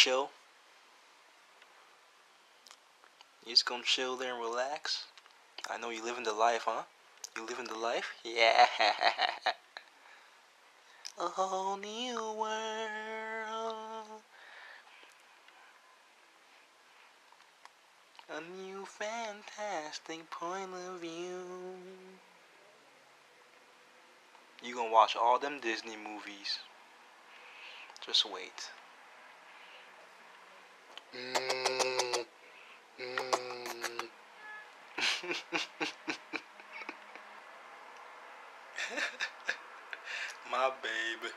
chill? You just gonna chill there and relax? I know you living the life, huh? You living the life? Yeah. A whole new world. A new fantastic point of view. You gonna watch all them Disney movies. Just wait. Mm. My baby.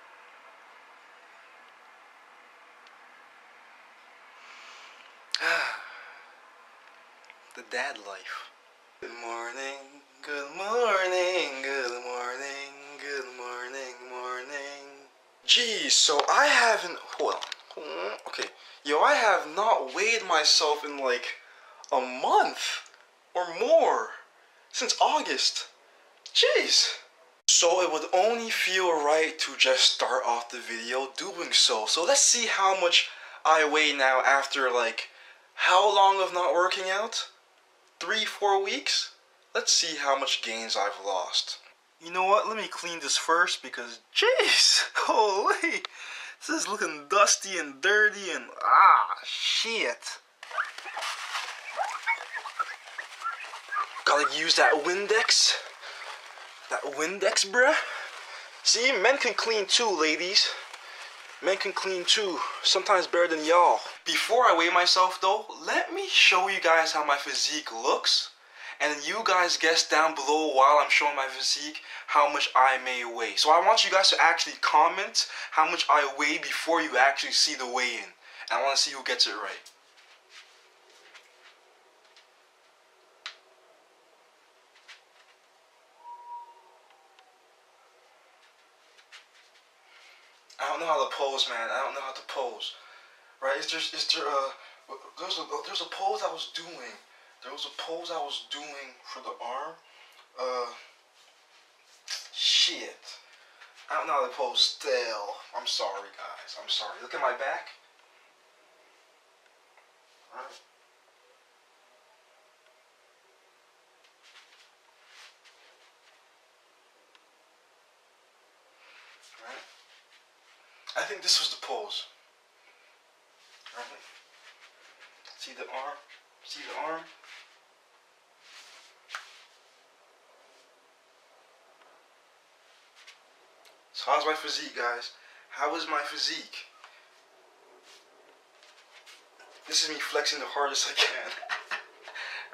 the dad life. Good morning, good morning, good morning, good morning, morning. Geez, so I haven't. On. Yo, I have not weighed myself in like a month or more since August. Jeez. So it would only feel right to just start off the video doing so. So let's see how much I weigh now after like how long of not working out? Three, four weeks? Let's see how much gains I've lost. You know what? Let me clean this first because jeez, holy, this is looking dusty and dirty and ah shit. Gotta use that Windex. That Windex, bruh. See, men can clean too, ladies. Men can clean too. Sometimes better than y'all. Before I weigh myself, though, let me show you guys how my physique looks. And you guys guess down below while I'm showing my physique how much I may weigh. So I want you guys to actually comment how much I weigh before you actually see the weigh-in. And I want to see who gets it right. I don't know how to pose, man. I don't know how to pose. Right? Is there, is there uh, a, there's a, there's a pose I was doing. There was a pose I was doing for the arm. Uh, shit. I don't know how to pose still. I'm sorry, guys. I'm sorry. Look at my back. I think this was the pose. Right. See the arm? See the arm? So how's my physique, guys? How is my physique? This is me flexing the hardest I can.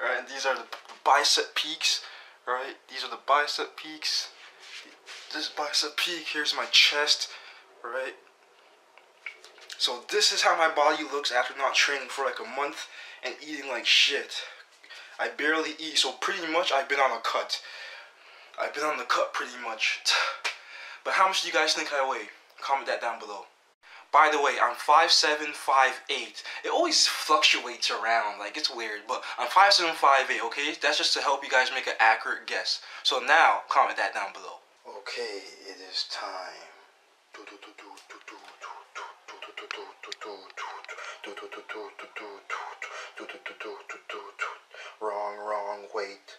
right, and these are the bicep peaks. Right, these are the bicep peaks. This bicep peak, here's my chest. Right. So this is how my body looks after not training for like a month and eating like shit. I barely eat, so pretty much I've been on a cut. I've been on the cut pretty much. But how much do you guys think I weigh? Comment that down below. By the way, I'm 5'7", 5'8". It always fluctuates around, like it's weird, but I'm 5'7", 5'8", okay? That's just to help you guys make an accurate guess. So now, comment that down below. Okay, it is time. Wrong, wrong, wait.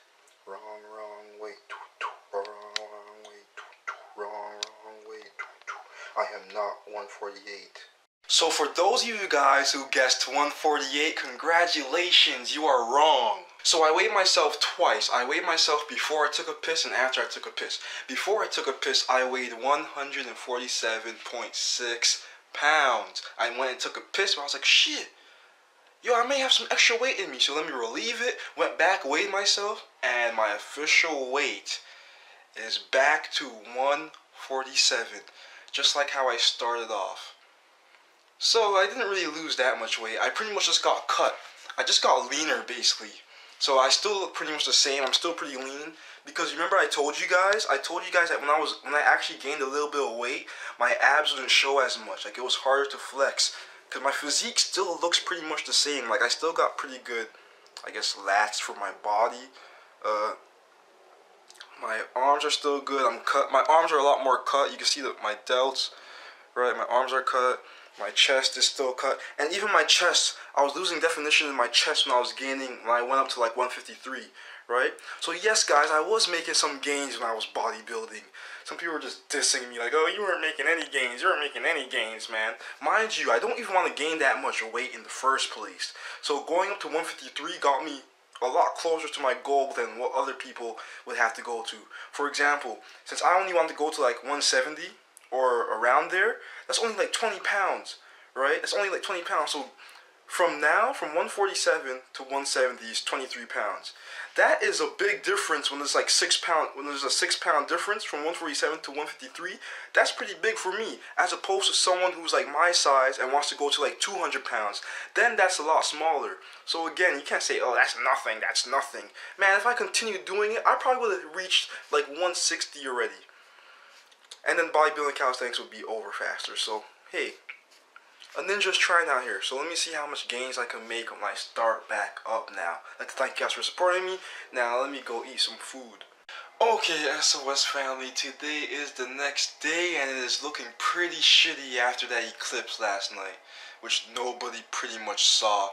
I am not 148. So for those of you guys who guessed 148, congratulations, you are wrong. So I weighed myself twice. I weighed myself before I took a piss and after I took a piss. Before I took a piss, I weighed 147.6 pounds. I went and took a piss, but I was like, shit, yo, I may have some extra weight in me. So let me relieve it. Went back, weighed myself, and my official weight is back to 147. Just like how I started off. So I didn't really lose that much weight. I pretty much just got cut. I just got leaner basically. So I still look pretty much the same. I'm still pretty lean because remember I told you guys, I told you guys that when I was when I actually gained a little bit of weight, my abs wouldn't show as much. Like it was harder to flex cuz my physique still looks pretty much the same. Like I still got pretty good I guess lats for my body. Uh my arms are still good. I'm cut. My arms are a lot more cut. You can see that my delts right? My arms are cut. My chest is still cut, and even my chest, I was losing definition in my chest when I was gaining, when I went up to like 153, right? So yes, guys, I was making some gains when I was bodybuilding. Some people were just dissing me like, oh, you weren't making any gains, you weren't making any gains, man. Mind you, I don't even want to gain that much weight in the first place. So going up to 153 got me a lot closer to my goal than what other people would have to go to. For example, since I only want to go to like 170, or around there, that's only like 20 pounds, right? That's only like 20 pounds. So from now, from 147 to 170 is 23 pounds. That is a big difference when there's like six pound when there's a six pound difference from 147 to 153. That's pretty big for me, as opposed to someone who's like my size and wants to go to like 200 pounds. Then that's a lot smaller. So again, you can't say, oh, that's nothing, that's nothing. Man, if I continue doing it, I probably would have reached like 160 already and then bodybuilding calisthenics would be over faster. So, hey, a ninja's trying out here. So let me see how much gains I can make when I start back up now. I'd like to thank you guys for supporting me. Now let me go eat some food. Okay, SOS family, today is the next day and it is looking pretty shitty after that eclipse last night, which nobody pretty much saw.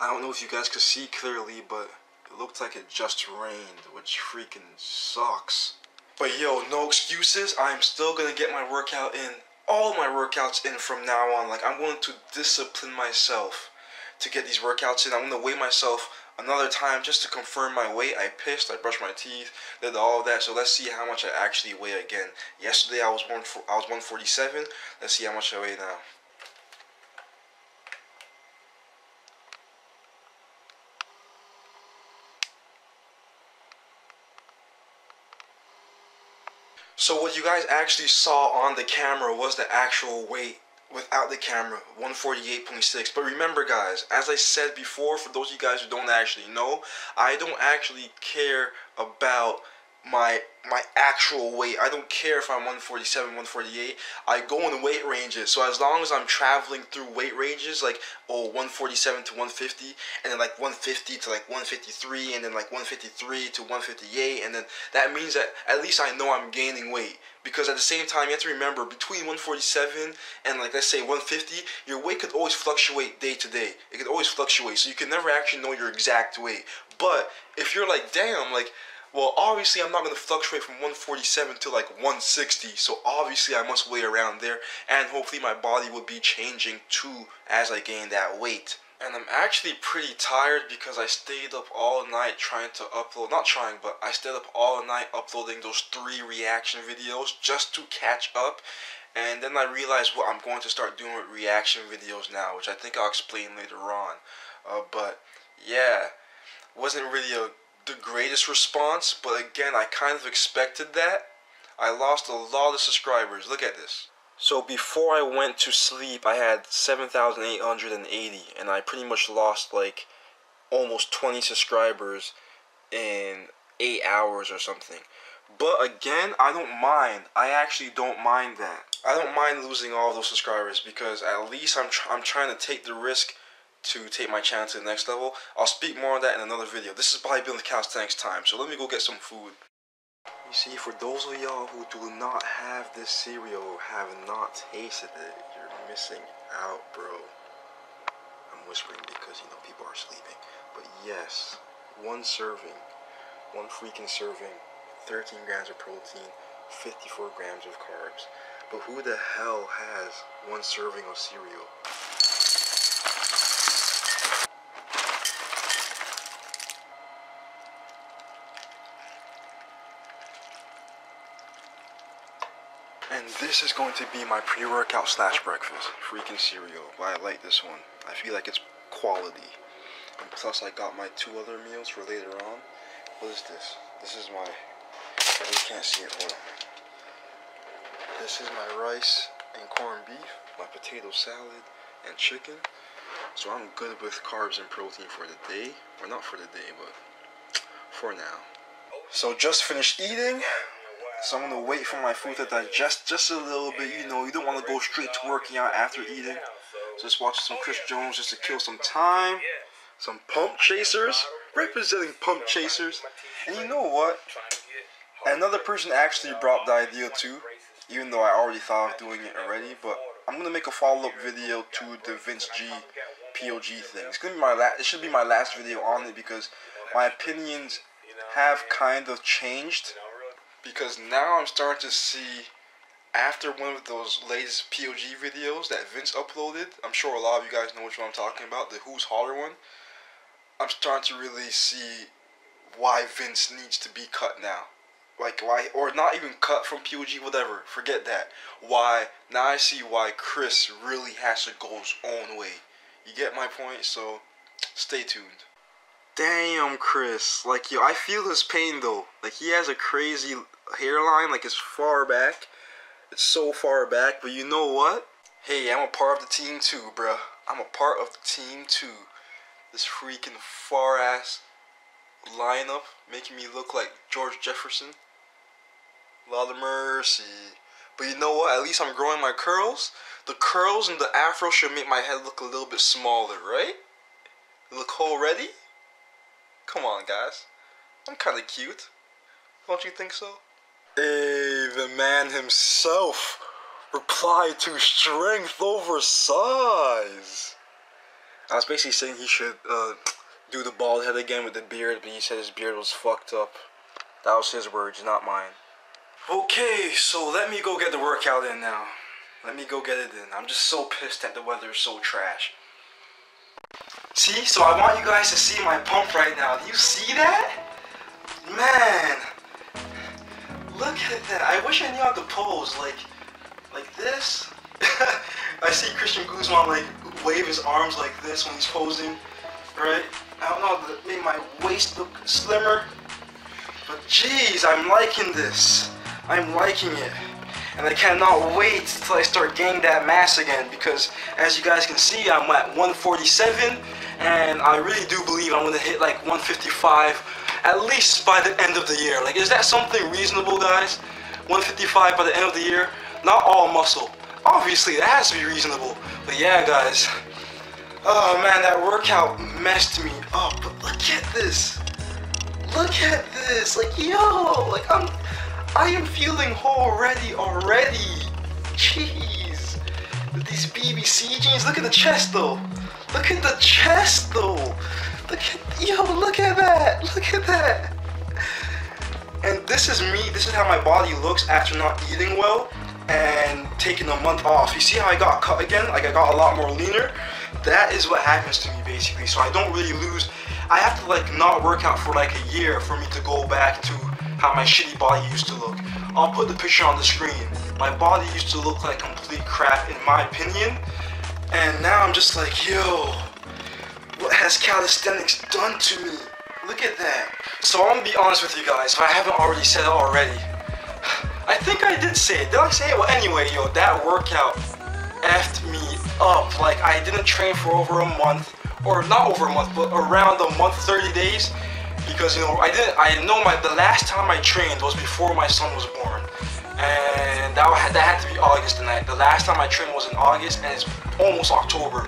I don't know if you guys could see clearly, but it looked like it just rained, which freaking sucks. But yo, no excuses. I'm still gonna get my workout in. All my workouts in from now on. Like I'm going to discipline myself to get these workouts in. I'm gonna weigh myself another time just to confirm my weight. I pissed, I brushed my teeth, did all that. So let's see how much I actually weigh again. Yesterday I was one I was 147. Let's see how much I weigh now. So what you guys actually saw on the camera was the actual weight without the camera, 148.6. But remember guys, as I said before, for those of you guys who don't actually know, I don't actually care about my my actual weight. I don't care if I'm 147, 148. I go in weight ranges. So as long as I'm traveling through weight ranges, like oh 147 to 150, and then like 150 to like 153, and then like 153 to 158, and then that means that at least I know I'm gaining weight. Because at the same time, you have to remember between 147 and like let's say 150, your weight could always fluctuate day to day. It could always fluctuate, so you can never actually know your exact weight. But if you're like, damn, like well, obviously I'm not going to fluctuate from 147 to like 160, so obviously I must weigh around there, and hopefully my body will be changing too as I gain that weight. And I'm actually pretty tired because I stayed up all night trying to upload, not trying, but I stayed up all night uploading those three reaction videos just to catch up. And then I realized what I'm going to start doing with reaction videos now, which I think I'll explain later on. Uh, but yeah, wasn't really a the greatest response, but again, I kind of expected that. I lost a lot of subscribers. Look at this. So before I went to sleep, I had 7,880, and I pretty much lost like almost 20 subscribers in 8 hours or something. But again, I don't mind. I actually don't mind that. I don't mind losing all those subscribers because at least I'm, tr I'm trying to take the risk to take my channel to the next level. I'll speak more on that in another video. This is bodybuilding calisthenics time, so let me go get some food. You see, for those of y'all who do not have this cereal, have not tasted it, you're missing out, bro. I'm whispering because, you know, people are sleeping. But yes, one serving, one freaking serving, 13 grams of protein, 54 grams of carbs. But who the hell has one serving of cereal? And this is going to be my pre-workout slash breakfast. Freaking cereal. But I like this one. I feel like it's quality. And plus I got my two other meals for later on. What is this? This is my... You can't see it. On. This is my rice and corned beef, my potato salad, and chicken. So I'm good with carbs and protein for the day. Or not for the day, but for now. So just finished eating. So I'm gonna wait for my food to digest just a little bit. You know, you don't want to go straight to working out after eating. So, just watching some Chris Jones just to kill some time. Some pump chasers, representing pump chasers. And you know what? Another person actually brought the idea too. even though I already thought of doing it already. But I'm gonna make a follow-up video to the Vince G POG thing. It's gonna be my last. It should be my last video on it because my opinions have kind of changed. Because now I'm starting to see after one of those latest POG videos that Vince uploaded, I'm sure a lot of you guys know which one I'm talking about, the Who's Holler one. I'm starting to really see why Vince needs to be cut now. Like why or not even cut from POG, whatever. Forget that. Why now I see why Chris really has to go his own way. You get my point? So stay tuned. Damn Chris. Like yo, I feel his pain though. Like he has a crazy hairline, like it's far back. It's so far back, but you know what? Hey, I'm a part of the team too, bruh. I'm a part of the team too. This freaking far ass lineup making me look like George Jefferson. Lot of mercy. But you know what? At least I'm growing my curls. The curls and the afro should make my head look a little bit smaller, right? Look already? Come on, guys. I'm kind of cute. Don't you think so? Hey, the man himself replied to strength over size. I was basically saying he should uh, do the bald head again with the beard, but he said his beard was fucked up. That was his words, not mine. Okay, so let me go get the workout in now. Let me go get it in. I'm just so pissed that the weather is so trash. See, so I want you guys to see my pump right now. Do you see that? Man, look at that. I wish I knew how to pose, like, like this. I see Christian Guzman like wave his arms like this when he's posing, right? I don't know, that made my waist look slimmer. But jeez, I'm liking this. I'm liking it. And I cannot wait till I start gaining that mass again because as you guys can see, I'm at 147 and I really do believe I'm gonna hit like 155 at least by the end of the year. Like, is that something reasonable, guys? 155 by the end of the year? Not all muscle. Obviously, that has to be reasonable. But yeah, guys. Oh man, that workout messed me up. But look at this. Look at this. Like, yo, like I'm, I am feeling whole already, already. Jeez. These BBC jeans, look at the chest though. Look at the chest though. Look at, yo, look at that. Look at that. And this is me, this is how my body looks after not eating well and taking a month off. You see how I got cut again? Like I got a lot more leaner? That is what happens to me basically. So I don't really lose, I have to like not work out for like a year for me to go back to how my shitty body used to look. I'll put the picture on the screen. My body used to look like complete crap in my opinion. And now I'm just like, yo, what has calisthenics done to me? Look at that. So I'm gonna be honest with you guys, if I haven't already said it already. I think I did say it. Did I say it? Well, anyway, yo, that workout effed me up. Like, I didn't train for over a month, or not over a month, but around a month, 30 days. Because, you know, I didn't, I know my, the last time I trained was before my son was born. And that, that had to be August tonight. The last time I trained was in August, and it's almost October.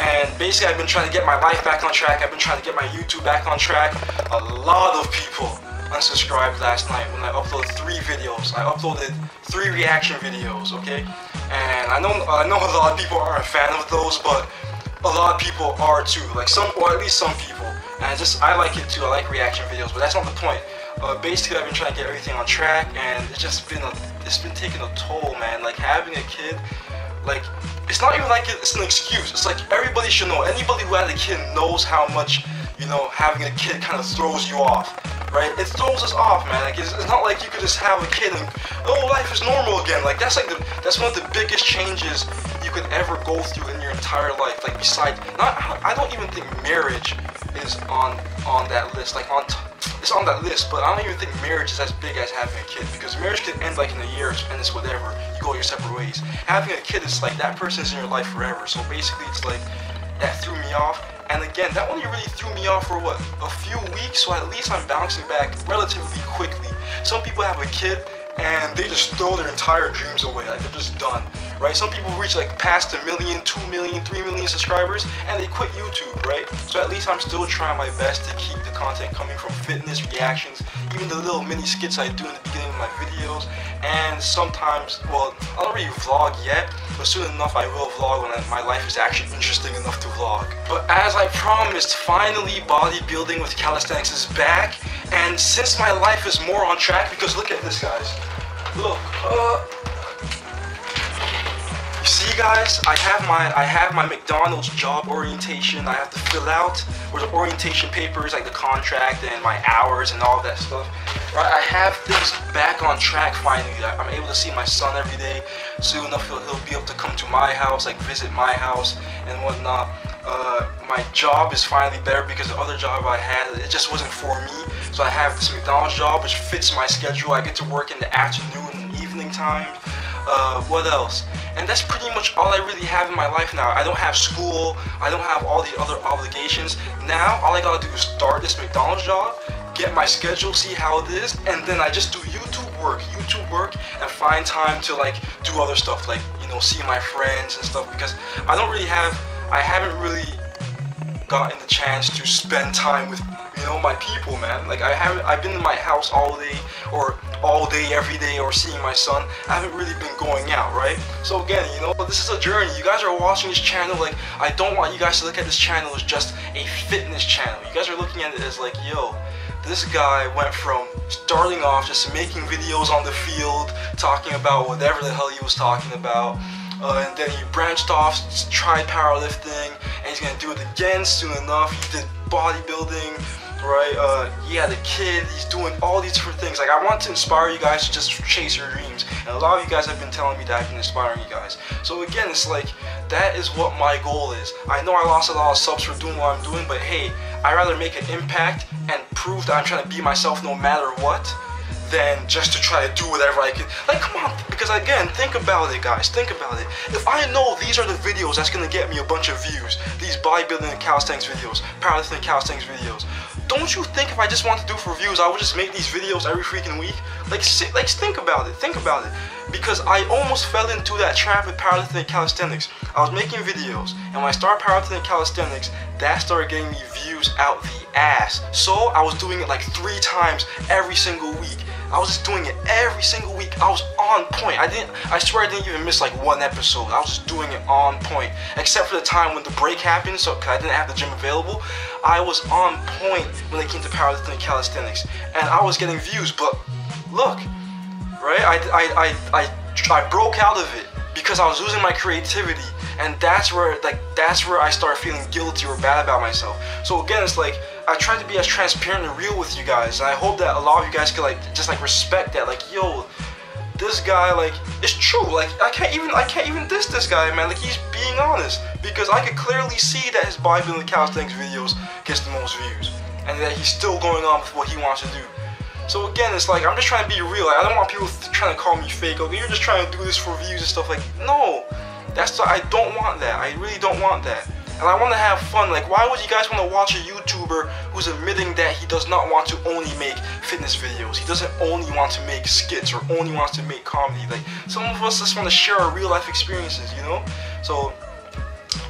And basically, I've been trying to get my life back on track. I've been trying to get my YouTube back on track. A lot of people unsubscribed last night when I uploaded three videos. I uploaded three reaction videos, okay? And I know I know a lot of people aren't a fan of those, but a lot of people are too. Like some, or at least some people. And I just I like it too. I like reaction videos, but that's not the point. Uh, basically, I've been trying to get everything on track, and it's just been a it's been taking a toll, man. Like having a kid, like it's not even like it's an excuse. It's like everybody should know. Anybody who has a kid knows how much you know having a kid kind of throws you off right? It throws us off, man. Like it's, it's, not like you could just have a kid and oh, life is normal again. Like that's like the that's one of the biggest changes you could ever go through in your entire life. Like besides, not I don't even think marriage is on on that list. Like on. It's on that list, but I don't even think marriage is as big as having a kid because marriage can end like in a year and it's whatever. You go your separate ways. Having a kid is like that person's in your life forever. So basically, it's like that threw me off. And again, that only really threw me off for what, a few weeks, so at least I'm bouncing back relatively quickly. Some people have a kid and they just throw their entire dreams away, like they're just done, right? Some people reach like past a million, two million, three million subscribers, and they quit YouTube, right? So at least I'm still trying my best to keep the content coming from fitness reactions, even the little mini skits I do in the beginning of my videos, and sometimes, well, I don't really vlog yet, but soon enough I will vlog when my life is actually interesting enough to vlog. But as I promised, finally bodybuilding with calisthenics is back, and since my life is more on track, because look at this guys, look, uh, see guys, I have my I have my McDonald's job orientation I have to fill out where the orientation papers like the contract and my hours and all that stuff. Right, I have things back on track finally. I'm able to see my son every day. Soon enough he'll, he'll be able to come to my house, like visit my house and whatnot. Uh, my job is finally better because the other job I had, it just wasn't for me. So I have this McDonald's job which fits my schedule. I get to work in the afternoon and evening time. Uh, what else? And that's pretty much all I really have in my life now. I don't have school. I don't have all the other obligations. Now, all I gotta do is start this McDonald's job, get my schedule, see how it is, and then I just do YouTube work, YouTube work, and find time to like do other stuff, like, you know, see my friends and stuff, because I don't really have, I haven't really gotten the chance to spend time with you know my people man. Like I haven't I've been in my house all day or all day every day or seeing my son. I haven't really been going out right? So again you know this is a journey. You guys are watching this channel like I don't want you guys to look at this channel as just a fitness channel. You guys are looking at it as like yo this guy went from starting off just making videos on the field talking about whatever the hell he was talking about uh, and then he branched off, tried powerlifting, and he's gonna do it again soon enough. He did bodybuilding, right? Uh, he had a kid. He's doing all these different things. Like I want to inspire you guys to just chase your dreams, and a lot of you guys have been telling me that I've been inspiring you guys. So again, it's like that is what my goal is. I know I lost a lot of subs for doing what I'm doing, but hey, I rather make an impact and prove that I'm trying to be myself no matter what than just to try to do whatever I can. Like, come on, because again, think about it, guys. Think about it. If I know these are the videos that's gonna get me a bunch of views, these bodybuilding and calisthenics videos, powerlifting and calisthenics videos, don't you think if I just want to do for views, I would just make these videos every freaking week? Like, like think about it. Think about it. Because I almost fell into that trap with powerlifting and calisthenics. I was making videos, and when I started powerlifting and calisthenics, that started getting me views out the ass. So I was doing it like three times every single week. I was just doing it every single week. I was on point. I didn't. I swear I didn't even miss like one episode. I was just doing it on point, except for the time when the break happened. So cause I didn't have the gym available, I was on point when it came to powerlifting and calisthenics, and I was getting views. But look, right? I I I I, I broke out of it because I was losing my creativity and that's where like that's where I start feeling guilty or bad about myself. So again, it's like I try to be as transparent and real with you guys, and I hope that a lot of you guys could like just like respect that. Like, yo, this guy like it's true. Like I can't even I can't even diss this guy, man. Like he's being honest because I could clearly see that his bodybuilding calisthenics videos gets the most views, and that he's still going on with what he wants to do. So again, it's like I'm just trying to be real. Like, I don't want people trying to call me fake. Okay, you're just trying to do this for views and stuff. Like, no, that's the, I don't want that. I really don't want that. And I want to have fun. Like, why would you guys want to watch a YouTuber who's admitting that he does not want to only make fitness videos? He doesn't only want to make skits or only wants to make comedy. Like, some of us just want to share our real life experiences, you know? So,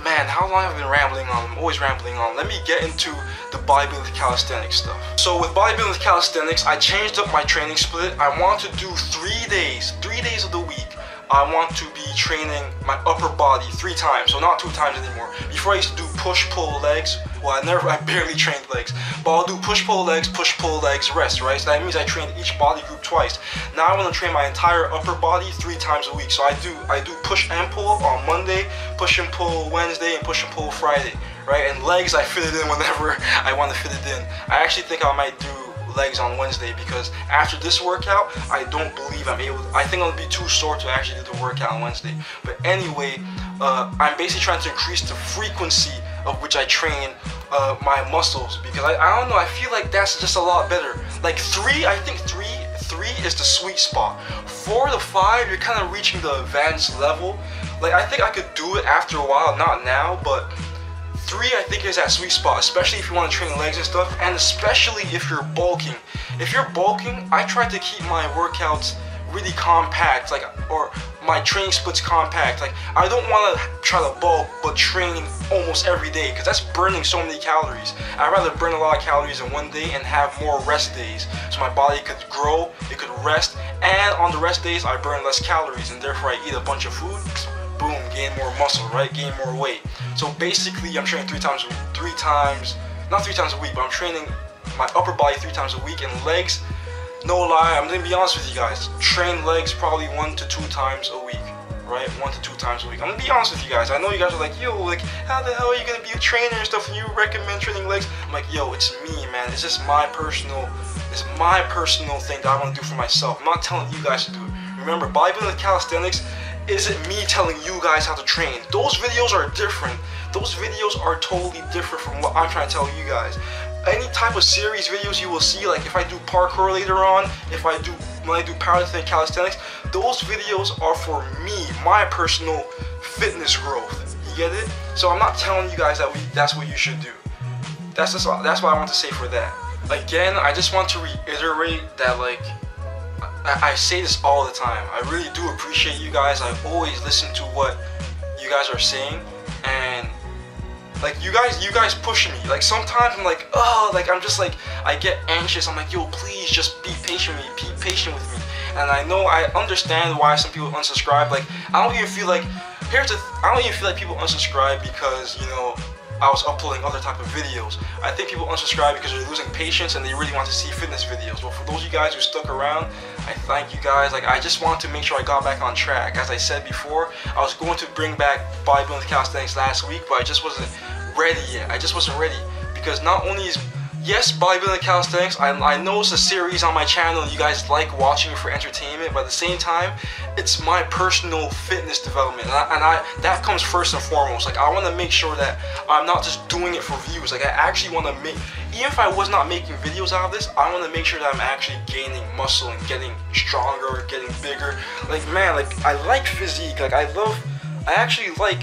man, how long have I been rambling on? I'm always rambling on. Let me get into the bodybuilding calisthenics stuff. So with bodybuilding calisthenics, I changed up my training split. I want to do three days, three days of the week I want to be training my upper body three times, so not two times anymore. Before I used to do push-pull legs, well I never, I barely trained legs, but I'll do push-pull legs, push-pull legs, rest, right? So that means I train each body group twice. Now I want to train my entire upper body three times a week. So I do, I do push and pull on Monday, push and pull Wednesday, and push and pull Friday, right? And legs I fit it in whenever I want to fit it in. I actually think I might do legs on Wednesday because after this workout, I don't believe I'm able. To, I think I'll be too sore to actually do the workout on Wednesday. But anyway, uh, I'm basically trying to increase the frequency of which I train uh, my muscles because I, I don't know. I feel like that's just a lot better. Like three, I think three three is the sweet spot. Four to five, you're kind of reaching the advanced level. Like I think I could do it after a while, not now, but Three, I think, is that sweet spot, especially if you want to train legs and stuff, and especially if you're bulking. If you're bulking, I try to keep my workouts really compact, like or my training splits compact. Like I don't want to try to bulk, but train almost every day because that's burning so many calories. I'd rather burn a lot of calories in one day and have more rest days, so my body could grow, it could rest, and on the rest days I burn less calories, and therefore I eat a bunch of food. Boom, gain more muscle, right? Gain more weight. So basically, I'm training three times, three times, not three times a week, but I'm training my upper body three times a week and legs no lie, I'm gonna be honest with you guys. Train legs probably one to two times a week, right? One to two times a week. I'm gonna be honest with you guys. I know you guys are like, yo, like, how the hell are you gonna be a trainer and stuff and you recommend training legs? I'm like, yo, it's me, man. It's just my personal, it's my personal thing that I wanna do for myself. I'm not telling you guys to do it. Remember, bodybuilding and calisthenics isn't me telling you guys how to train. Those videos are different. Those videos are totally different from what I'm trying to tell you guys any type of series videos you will see, like if I do parkour later on, if I do when I do powerlifting calisthenics, those videos are for me, my personal fitness growth. You get it? So I'm not telling you guys that we that's what you should do. That's just that's what I want to say for that. Again, I just want to reiterate that like I, I say this all the time. I really do appreciate you guys. I always listen to what you guys are saying and like you guys, you guys push me. Like sometimes I'm like, oh, like I'm just like, I get anxious. I'm like, yo, please just be patient with me. Be patient with me. And I know I understand why some people unsubscribe. Like I don't even feel like here's the, I don't even feel like people unsubscribe because you know I was uploading other type of videos. I think people unsubscribe because they're losing patience and they really want to see fitness videos. But for those of you guys who stuck around, I thank you guys. Like I just want to make sure I got back on track. As I said before, I was going to bring back bodybuilding calisthenics last week, but I just wasn't ready yet. I just wasn't ready because not only is yes, bodybuilding calisthenics, I, I know it's a series on my channel you guys like watching for entertainment, but at the same time, it's my personal fitness development, and, I, and I, that comes first and foremost. Like, I want to make sure that I'm not just doing it for views. Like, I actually want to make, even if I was not making videos out of this, I want to make sure that I'm actually gaining muscle and getting stronger, getting bigger. Like, man, like, I like physique. Like, I love, I actually like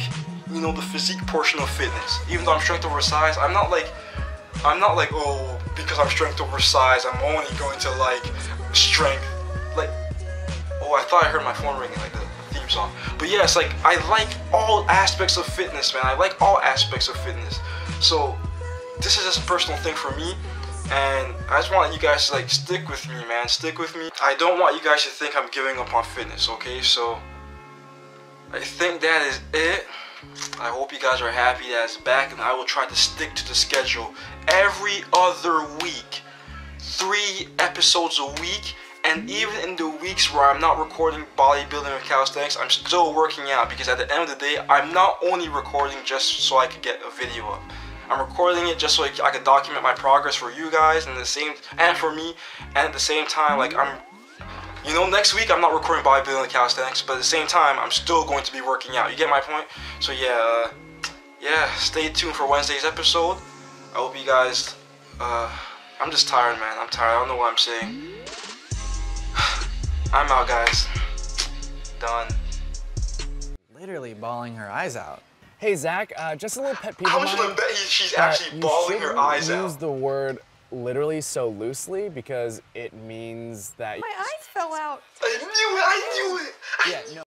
you know, the physique portion of fitness. Even though I'm strength over size, I'm not like, I'm not like, oh, because I'm strength over size, I'm only going to like strength. Like, oh, I thought I heard my phone ringing, like the theme song. But yes, like, I like all aspects of fitness, man. I like all aspects of fitness. So, this is just a personal thing for me. And I just want you guys to like stick with me, man. Stick with me. I don't want you guys to think I'm giving up on fitness, okay? So, I think that is it. I hope you guys are happy that it's back and I will try to stick to the schedule every other week. Three episodes a week and even in the weeks where I'm not recording bodybuilding or calisthenics, I'm still working out because at the end of the day, I'm not only recording just so I could get a video up. I'm recording it just so I could document my progress for you guys and the same and for me and at the same time like I'm you know, next week I'm not recording bodybuilding and calisthenics, but at the same time, I'm still going to be working out. You get my point? So yeah, uh, yeah, stay tuned for Wednesday's episode. I hope you guys, uh, I'm just tired, man. I'm tired. I don't know what I'm saying. I'm out, guys. Done. Literally bawling her eyes out. Hey, Zach, uh, just a little pet peeve How much of bet she's actually bawling her eyes use out? the word literally so loosely because it means that My eyes fell out. I knew it! I knew it! yeah no